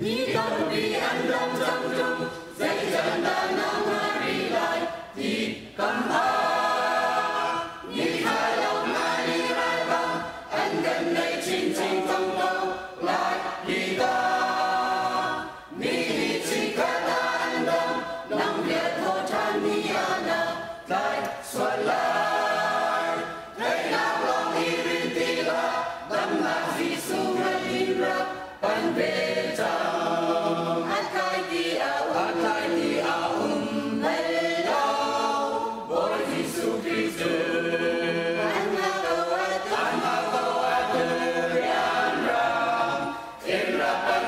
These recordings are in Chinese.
你到底暗中怎做？在人前哪里来抵抗？你开动哪里来吧？暗根内千层中来抵达。你一句简单，能撇脱你呀哪来算了？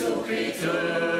Jesu Christus.